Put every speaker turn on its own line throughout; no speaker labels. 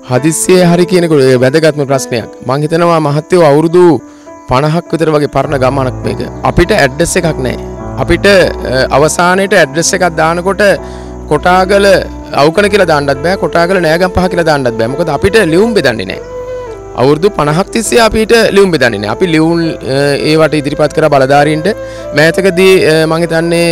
හදිස්සියේ හරි කියනකොට ඒ වැදගත්ම ප්‍රශ්නයක්. මං හිතනවා මහත්තයෝ අවුරුදු 50ක් විතර වගේ පරණ ගමනක් මේක. අපිට ඇඩ්‍රස් එකක් නැහැ. අපිට අ, අවසානයේට ඇඩ්‍රස් එකක් දානකොට කොටාගල අවකන කියලා දාන්නත් බෑ කොටාගල නෑගම් පහ කියලා දාන්නත් බෑ. මොකද අපිට ලියුම් බෙදන්නේ නැහැ. අවුරුදු 50ක් තිස්සේ අපිට ලියුම් බෙදන්නේ නැහැ. අපි ලියුම් අ, ඒවට ඉදිරිපත් කරා බලධාරීන්ට මෑතකදී අ, මං හිතන්නේ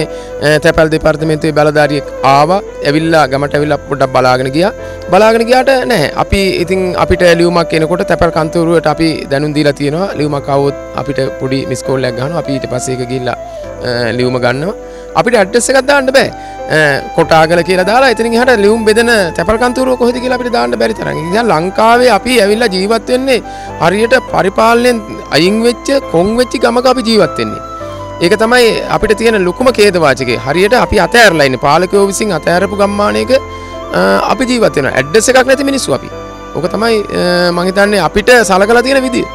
අ, තැපැල් දෙපාර්තමේන්තුවේ බලධාරියෙක් ආවා. ඇවිල්ලා ගමට ඇවිල්ලා පොඩ්ඩක් බලාගෙන ගියා. බලාගෙන ගියාට නැහැ. අපි ඉතින් අපිට ලියුමක් එනකොට තැපැල් කන්තරුවට අපි දැනුම් දීලා තියෙනවා. ලියුමක් ආවොත් අපිට පොඩි මිස් කෝල් එකක් ගහනවා. අපි ඊට පස්සේ ඒක ගිහිල්ලා අ, ලියුම ගන්නවා. අපිට ඇඩ්‍රස් එකක් දාන්න බෑ. අ, කොටාගල කියලා දාලා එතනින් එහාට ලියුම් බෙදෙන තැපැල් කන්තරුව කොහෙද කියලා අපිට දාන්න බැරි තරම්. ඉතින් ලංකාවේ අපි ඇවිල්ලා ජීවත් වෙන්නේ හරියට පරිපාලනයෙන් අයින් වෙච්ච කොන් වෙච්ච ගමක අපි ජීවත් වෙන්නේ. ඒක තමයි අපිට තියෙන ලොකුම ඛේදවාචකේ. හරියට අපි අතෑරලා ඉන්නේ. පාලකයෝ විසින් අතෑරපු ගම්මානයක අ, අපි ජීවත් වෙනවා. ඇඩ්‍රස් එකක් නැති මිනිස්සු අපි. ඕක තමයි අ, මං හිතන්නේ අපිට සලකලා තියෙන විදිය.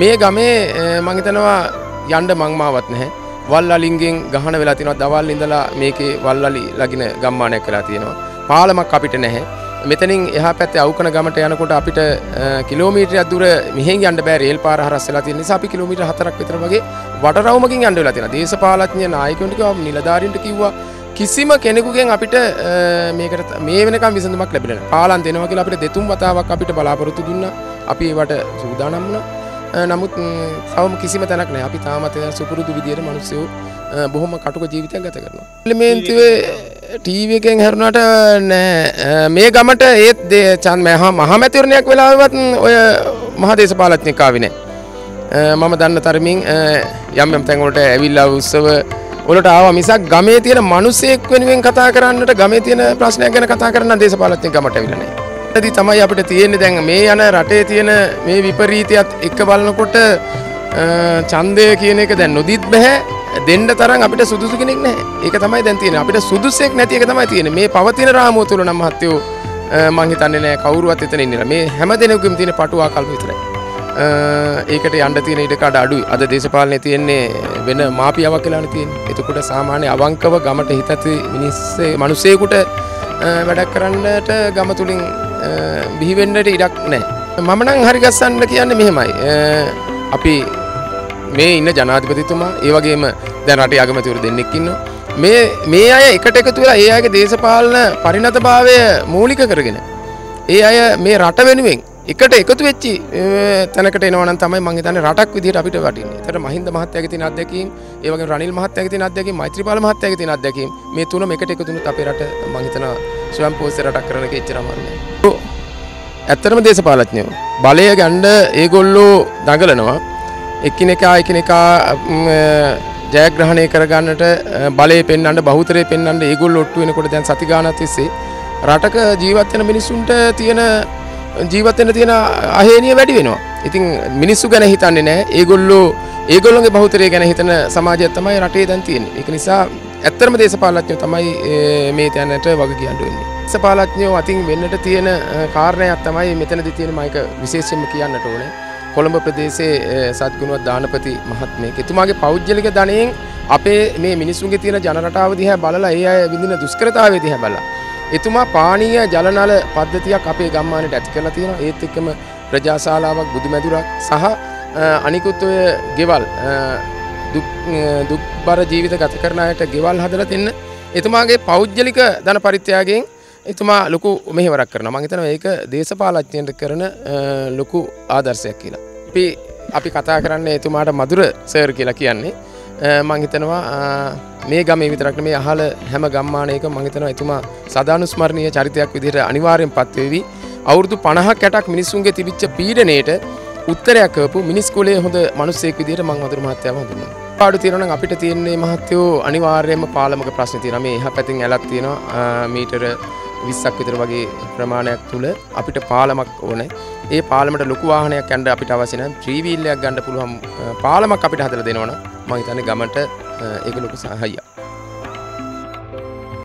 මේ ගමේ අ, මං හිතනවා යන්න මංමාවත් නැහැ. වල්ලලින්ගෙන් ගහන වෙලා තියෙනවා. දවල් ඉඳලා මේකේ වල්ලලි ලගින ගම්මානයක් වෙලා තියෙනවා. පාලමක් අපිට නැහැ. මෙතනින් එහා පැත්තේ අවුකන ගමට යනකොට අපිට අ, කිලෝමීටරයක් දුර මෙහෙන් යන්න බෑ රේල් පාර හරස් වෙලා තියෙන නිසා අපි කිලෝමීටර් 4ක් විතර වගේ වටරවුමකින් යන්න වෙලා තියෙනවා. දේශපාලඥ නායකයන්ට කිව්වා නිලධාරීන්ට කිව්වා කිසිම කෙනෙකුගෙන් අපිට අ, මේකට මේ වෙනකම් විසඳුමක් ලැබිලා නැහැ. පාලම් දෙනවා කියලා අපිට දෙතුන් වතාවක් අපිට බලාපොරොත්තු දුන්නා. අපි ඒවට සූදානම් වුණා. අ, නමුත් ම්, තවම කිසිම තැනක් නැහැ. අපි තාමත් ඒ සුපුරුදු විදියට මිනිස්සු අ, බොහොම කටුක ජීවිතයක් ගත කරනවා. පාර්ලිමේන්තුවේ ටීවී එකෙන් හැරුණාට නෑ අ, මේ ගමට ඒත් දේ- චන් මහ මහමැතිවරණයක් වෙලාවෙවත් ඔය මහ දේශපාලඥයෙක් ආවේ නෑ. අ, මම දන්න තරමින් අ, යම් යම් තැන්වලට ඇවිල්ලා උත්සව වලට ආවා මිසක් ගමේ තියෙන මිනිසෙක් වෙනුවෙන් කතා කරන්නට ගමේ තියෙන ප්‍රශ්නයක් ගැන කතා කරන්න දේශපාලඥයෙක් ගමට ඇවිල්ලා නෑ. දී තමයි අපිට තියෙන්නේ දැන් මේ යන රටේ තියෙන මේ විපරීතයත් එක්ක බලනකොට අ, ඡන්දය කියන එක දැන් නොදිත් බෑ දෙන්න තරම් අපිට සුදුසු කෙනෙක් නැහැ. ඒක තමයි දැන් තියෙන්නේ. අපිට සුදුසෙක් නැති එක තමයි තියෙන්නේ. මේ පවතින රාමුව තුල නම් මහත්තයෝ අ, මං හිතන්නේ නෑ කවුරුවත් එතන ඉන්නේ නැහැ. මේ හැම දෙනෙකුගේම තියෙන පටු ආකල්ප විතරයි. අ, ඒකට යන්න තියෙන ඉඩ කඩ අඩුයි. අද දේශපාලනේ තියෙන්නේ වෙන මාපියාවක් කියලානේ තියෙන්නේ. එතකොට සාමාන්‍ය අවංකව ගමට හිතති මිනිස්සේ මිනිසෙකුට අ, වැඩක් කරන්නට ගම තුලින් අ, බිහි වෙන්නට ඉඩක් නැහැ. මම නම් හරි ගස්සන්න කියන්නේ මෙහෙමයි. අ, අපි මේ ඉන්න ජනාධිපතිතුමා ඒ වගේම දැන් රටේ අගමැතිවරු දෙන්නෙක් ඉන්නවා. මේ මේ අය එකට එකතු වෙලා ඒ අයගේ දේශපාලන පරිණතභාවය මූලික කරගෙන ඒ අය මේ රට වෙනුවෙන් එකට එකතු වෙච්චි අ, තැනකට එනවා නම් තමයි මම හිතන්නේ රටක් විදිහට අපිට වටින්නේ. ඒතර මහින්ද මහත්තයාගේ තියෙන අත්දැකීම්, ඒ වගේම රනිල් මහත්තයාගේ තියෙන අත්දැකීම්, මෛත්‍රීපාල මහත්තයාගේ තියෙන අත්දැකීම් මේ තුනම එකට එකතු වුණොත් අපේ රට මම හිතනවා ස්වයං පෝෂිත රටක් කරන එක එච්චර අමාරු නෑ. ඇත්තටම දේශපාලඥයෝ බලය ගන්න ඒගොල්ලෝ දඟලනවා. එක්කිනෙකා එකිනෙකා ම්, ජයග්‍රහණය කරගන්නට අ, බලය පෙන්වන්න බහුතරය පෙන්වන්න ඒගොල්ලෝ ඔට්ටු වෙනකොට දැන් සති ගානක් තිස්සේ රටක ජීවත් වෙන මිනිස්සුන්ට තියෙන ජීවත් වෙන්න තියෙන අහේනිය වැඩි වෙනවා. ඉතින් මිනිස්සු ගැන හිතන්නේ නැහැ. ඒගොල්ලෝ ඒගොල්ලොන්ගේ බහුතරය ගැන හිතන සමාජයක් තමයි රටේ දැන් තියෙන්නේ. ඒක නිසා ඇත්තටම දේශපාලඥයෝ තමයි ඒ, මේ තැනට වග කියන්න වෙන්නේ. දේශපාලඥයෝ අතින් වෙන්නට තියෙන අ, කාරණයක් තමයි මෙතනදී තියෙන මම ඒක විශේෂයෙන්ම කියන්නට ඕනේ. කොළඹ ප්‍රදේශයේ අ, සත්ගුණවත් දානපති මහත්මයෙක්. එතුමාගේ පෞද්ගලික ධනයෙන් අපේ මේ මිනිසුන්ගේ තියෙන ජනරටාව දිහා බලලා ඒ අය විඳින දුෂ්කරතාවය දිහා බලලා එතුමා පානීය ජලනල පද්ධතියක් අපේ ගම්මානයට ඇති කරලා තියෙනවා. ඒත් එක්කම ප්‍රජාශාලාවක් බුදුමැදුරක් සහ අ, අනිකුත් ඔය ගෙවල් අ, දුක් දුක්බර ජීවිත ගත කරන අයට ගෙවල් හදලා දෙන්න එතුමාගේ පෞද්ගලික ධන පරිත්‍යාගයෙන් එතුමා ලොකු මෙහෙවරක් කරනවා. මම හිතනවා ඒක දේශපාලඥයන්ට කරන අ, ලොකු ආදර්ශයක් කියලා. අපි අපි කතා කරන්නේ එතුමාට මధుර සර් කියලා කියන්නේ. අ, මං හිතනවා අ, මේ ගමේ විතරක් නෙමෙයි අහල හැම ගම්මානයකම මං හිතනවා එතුමා සදානුස්මරණීය චරිතයක් විදිහට අනිවාර්යෙන් පත් වෙවි. අවුරුදු 50ක් 60ක් මිනිස්සුන්ගේ තිබිච්ච පීඩනයට උත්තරයක් කරපු මිනිස් කුලයේ හොඳ මිනිස්සෙක් විදිහට මං මధుර මහත්තයාව හඳුන්වනවා. පාඩු තියෙනවා නම් අපිට තියෙන්නේ මහත්තයෝ අනිවාර්යයෙන්ම පාලමක ප්‍රශ්න තියෙනවා. මේ එහා පැතින් ඇලක් තියෙනවා අ, මීටර 20ක් විතර වගේ ප්‍රමාණයක් තුල අපිට පාලමක් ඕනේ. ඒ පාලමට ලොකු වාහනයක් යන්න අපිට අවශ්‍ය නැහැ. ත්‍රී වීල් එකක් ගන්න පුළුවන් අ, පාලමක් අපිට හදලා දෙනවනම් මම හිතන්නේ ගමට අ, ඒක ලොකු සහායයක්.